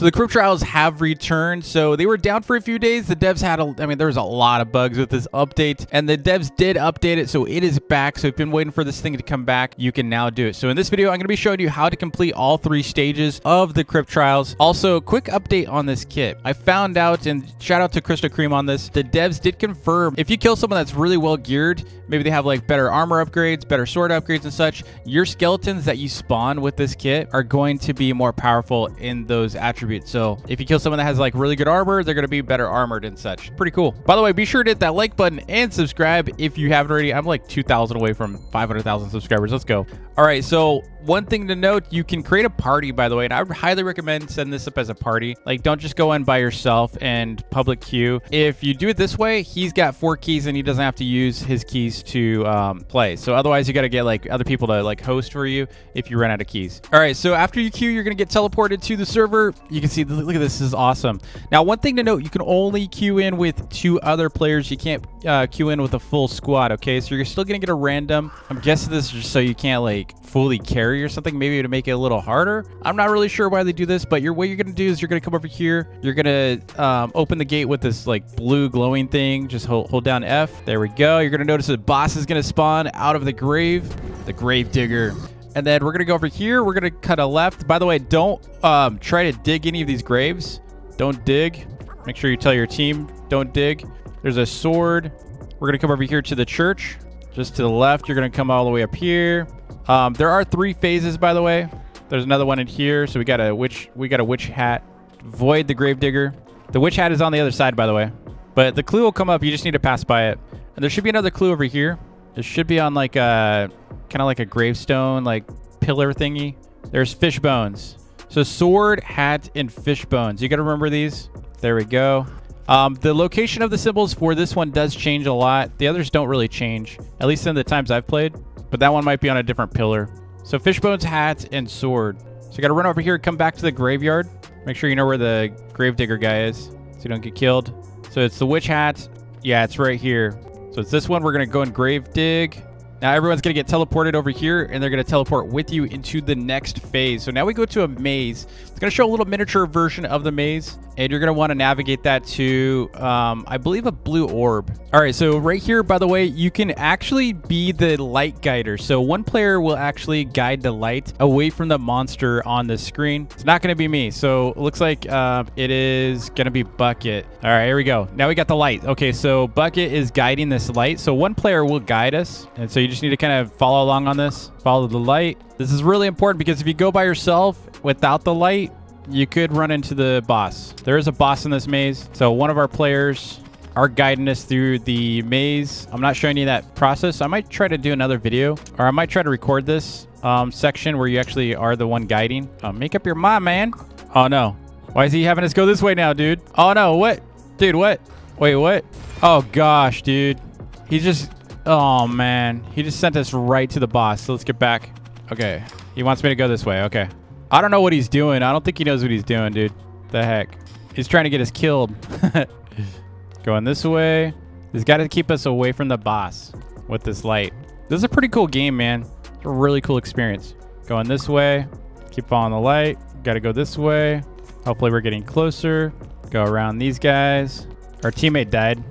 So the Crypt Trials have returned. So they were down for a few days. The devs had, a, I mean, there was a lot of bugs with this update, and the devs did update it, so it is back. So if you've been waiting for this thing to come back, you can now do it. So in this video, I'm going to be showing you how to complete all three stages of the Crypt Trials. Also, quick update on this kit. I found out, and shout out to Crystal Cream on this, the devs did confirm if you kill someone that's really well geared, maybe they have like better armor upgrades, better sword upgrades and such, your skeletons that you spawn with this kit are going to be more powerful in those attributes. So if you kill someone that has like really good armor, they're going to be better armored and such. Pretty cool. By the way, be sure to hit that like button and subscribe if you haven't already. I'm like 2,000 away from 500,000 subscribers. Let's go. All right, so one thing to note, you can create a party, by the way, and I would highly recommend setting this up as a party. Like, don't just go in by yourself and public queue. If you do it this way, he's got four keys and he doesn't have to use his keys to um, play. So otherwise, you got to get like other people to like host for you if you run out of keys. All right, so after you queue, you're gonna get teleported to the server. You can see, look at this, this is awesome. Now, one thing to note, you can only queue in with two other players. You can't uh, queue in with a full squad. Okay, so you're still gonna get a random. I'm guessing this is just so you can't like fully carry or something, maybe to make it a little harder. I'm not really sure why they do this, but your what you're gonna do is you're gonna come over here. You're gonna um, open the gate with this like blue glowing thing. Just hold, hold down F. There we go. You're gonna notice the boss is gonna spawn out of the grave, the grave digger. And then we're gonna go over here. We're gonna cut a left. By the way, don't um, try to dig any of these graves. Don't dig. Make sure you tell your team don't dig. There's a sword. We're gonna come over here to the church. Just to the left, you're gonna come all the way up here. Um, there are three phases, by the way. There's another one in here. So we got a witch. We got a witch hat. Void the gravedigger. The witch hat is on the other side, by the way. But the clue will come up. You just need to pass by it. And there should be another clue over here. It should be on like a kind of like a gravestone, like pillar thingy. There's fish bones. So sword, hat, and fish bones. You got to remember these. There we go. Um, the location of the symbols for this one does change a lot. The others don't really change, at least in the times I've played. But that one might be on a different pillar. So fish bones, hat, and sword. So you got to run over here, come back to the graveyard. Make sure you know where the gravedigger guy is so you don't get killed. So it's the witch hat. Yeah, it's right here. So it's this one. We're going to go and grave dig. Now everyone's going to get teleported over here, and they're going to teleport with you into the next phase. So now we go to a maze. It's going to show a little miniature version of the maze, and you're going to want to navigate that to, um, I believe, a blue orb. All right, so right here, by the way, you can actually be the light guider. So one player will actually guide the light away from the monster on the screen. It's not going to be me. So it looks like uh, it is going to be Bucket. All right, here we go. Now we got the light. Okay, so Bucket is guiding this light. So one player will guide us, and so you just need to kind of follow along on this. Follow the light. This is really important because if you go by yourself without the light, you could run into the boss. There is a boss in this maze. So one of our players are guiding us through the maze. I'm not showing you that process. I might try to do another video or I might try to record this um, section where you actually are the one guiding. Uh, make up your mind, man. Oh, no. Why is he having us go this way now, dude? Oh, no. What? Dude, what? Wait, what? Oh, gosh, dude. He just... Oh, man. He just sent us right to the boss. So let's get back. Okay. He wants me to go this way. Okay. I don't know what he's doing. I don't think he knows what he's doing, dude. The heck? He's trying to get us killed. Going this way. He's got to keep us away from the boss with this light. This is a pretty cool game, man. It's a really cool experience. Going this way. Keep following the light. Got to go this way. Hopefully we're getting closer. Go around these guys. Our teammate died.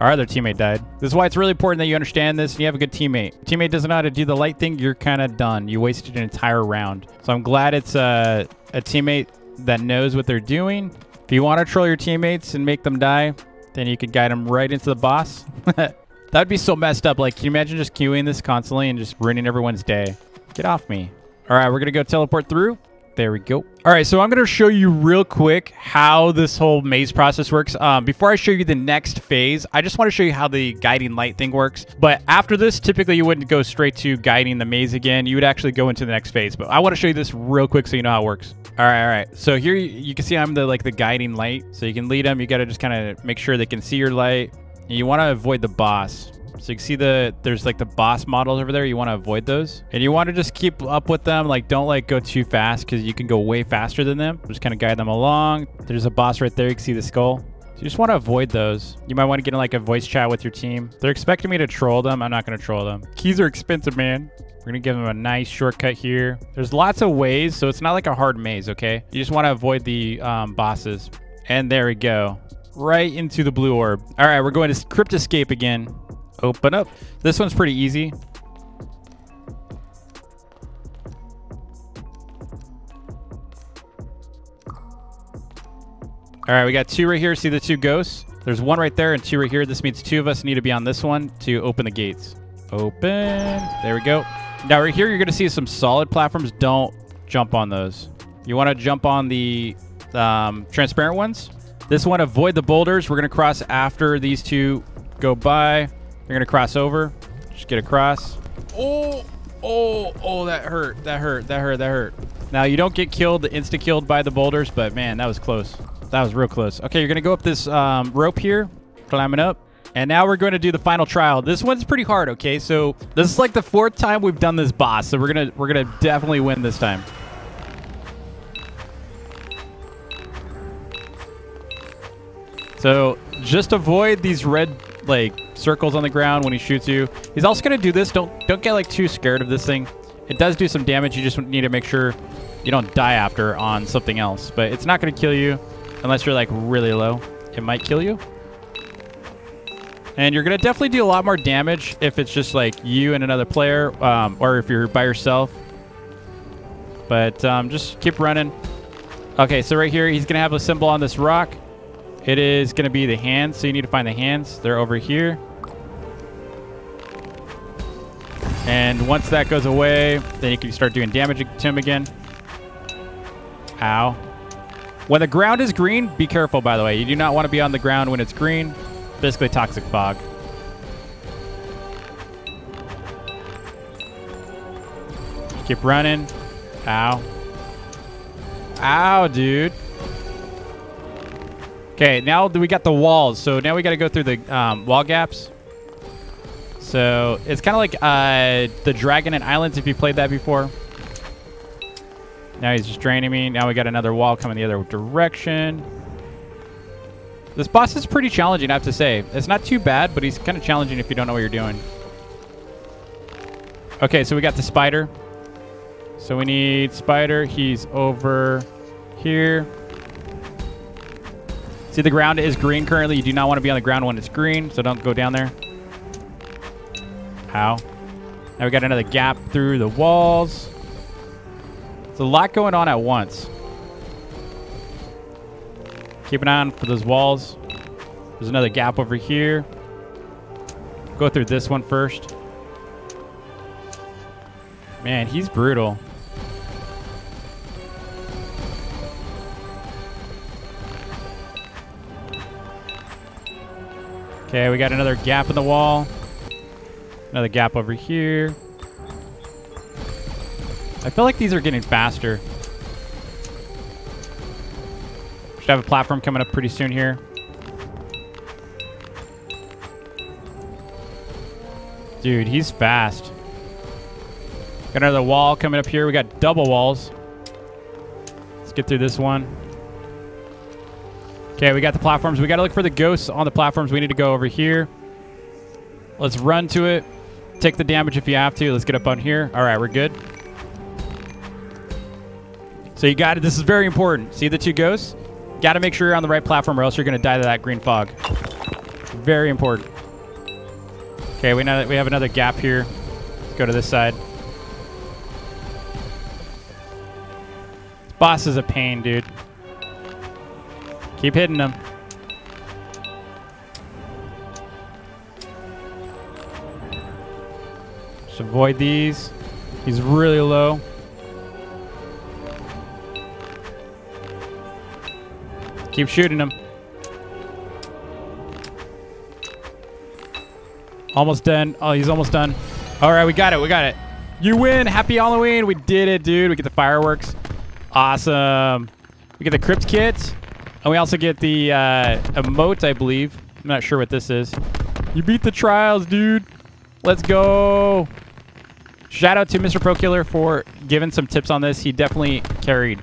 Our other teammate died. This is why it's really important that you understand this and you have a good teammate. Teammate doesn't know how to do the light thing, you're kind of done. You wasted an entire round. So I'm glad it's a, a teammate that knows what they're doing. If you want to troll your teammates and make them die, then you could guide them right into the boss. that would be so messed up. Like, can you imagine just queuing this constantly and just ruining everyone's day? Get off me. All right, we're going to go teleport through. There we go. All right, so I'm going to show you real quick how this whole maze process works. Um, before I show you the next phase, I just want to show you how the guiding light thing works. But after this, typically you wouldn't go straight to guiding the maze again. You would actually go into the next phase. But I want to show you this real quick so you know how it works. All right, all right. So here you, you can see I'm the like the guiding light. So you can lead them. You got to just kind of make sure they can see your light. And you want to avoid the boss. So you can see the there's like the boss models over there. You want to avoid those, and you want to just keep up with them. Like don't like go too fast because you can go way faster than them. Just kind of guide them along. There's a boss right there. You can see the skull. So you just want to avoid those. You might want to get in like a voice chat with your team. They're expecting me to troll them. I'm not going to troll them. Keys are expensive, man. We're to give them a nice shortcut here. There's lots of ways, so it's not like a hard maze, okay? You just want to avoid the um, bosses. And there we go. Right into the blue orb. All right, we're going to Crypt Escape again. Open up. This one's pretty easy. All right, we got two right here. See the two ghosts? There's one right there and two right here. This means two of us need to be on this one to open the gates. Open. There we go. Now right here, you're going to see some solid platforms. Don't jump on those. You want to jump on the um, transparent ones. This one, avoid the boulders. We're going to cross after these two go by. You're going to cross over. Just get across. Oh, oh, oh, that hurt. That hurt. That hurt. That hurt. Now, you don't get killed, insta-killed by the boulders, but man, that was close. That was real close. Okay, you're going to go up this um, rope here, climbing up. And now we're going to do the final trial. This one's pretty hard, okay? So this is like the fourth time we've done this boss. So we're going to we're going to definitely win this time. So just avoid these red like circles on the ground when he shoots you. He's also going to do this. Don't don't get like too scared of this thing. It does do some damage. You just need to make sure you don't die after on something else. But it's not going to kill you unless you're like really low. It might kill you. And you're going to definitely do a lot more damage if it's just like you and another player um, or if you're by yourself. But um, just keep running. Okay, so right here, he's going to have a symbol on this rock. It is going to be the hands, so you need to find the hands. They're over here. And once that goes away, then you can start doing damage to him again. Ow. When the ground is green, be careful, by the way. You do not want to be on the ground when it's green. Basically, toxic fog. Keep running. Ow. Ow, dude. Okay, now we got the walls. So now we got to go through the um, wall gaps. So it's kind of like uh, the Dragon and Islands if you played that before. Now he's just draining me. Now we got another wall coming the other direction. This boss is pretty challenging, I have to say. It's not too bad, but he's kind of challenging if you don't know what you're doing. Okay, so we got the spider. So we need spider. He's over here. See, the ground is green currently. You do not want to be on the ground when it's green, so don't go down there. Ow. Now we got another gap through the walls. There's a lot going on at once. Keep an eye on for those walls. There's another gap over here. Go through this one first. Man, he's brutal. Okay, we got another gap in the wall. Another gap over here. I feel like these are getting faster. Should have a platform coming up pretty soon here. Dude, he's fast. Got another wall coming up here. We got double walls. Let's get through this one. Okay, we got the platforms. We got to look for the ghosts on the platforms. We need to go over here. Let's run to it. Take the damage if you have to. Let's get up on here. All right, we're good. So you got it. This is very important. See the two ghosts? Got to make sure you're on the right platform or else you're going to die to that green fog. Very important. Okay, we know that we have another gap here. Let's go to this side. This boss is a pain, dude. Keep hitting him. Just avoid these. He's really low. Keep shooting him. Almost done. Oh, he's almost done. All right, we got it. We got it. You win. Happy Halloween. We did it, dude. We get the fireworks. Awesome. We get the crypt kit. And we also get the uh, emote, I believe. I'm not sure what this is. You beat the trials, dude. Let's go. Shout out to Mr. Pro Killer for giving some tips on this. He definitely carried.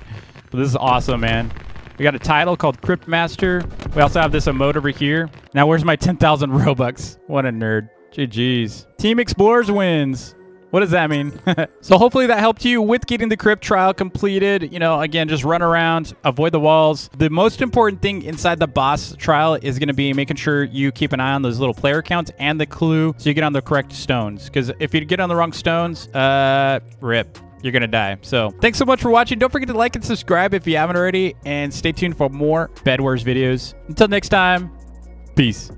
This is awesome, man. We got a title called Crypt Master. We also have this emote over here. Now, where's my 10,000 Robux? What a nerd. GG's. Team Explorers wins. What does that mean? so hopefully that helped you with getting the crypt trial completed. You know, again, just run around, avoid the walls. The most important thing inside the boss trial is going to be making sure you keep an eye on those little player counts and the clue so you get on the correct stones. Because if you get on the wrong stones, uh, rip you're gonna die. So thanks so much for watching. Don't forget to like and subscribe if you haven't already, and stay tuned for more Bedwars videos. Until next time, peace.